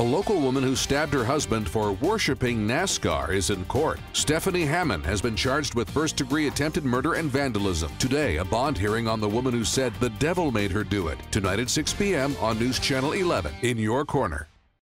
A local woman who stabbed her husband for worshiping NASCAR is in court. Stephanie Hamman has been charged with first degree attempted murder and vandalism. Today, a bond hearing on the woman who said the devil made her do it. Tonight at 6 p.m. on News Channel 11 in your corner.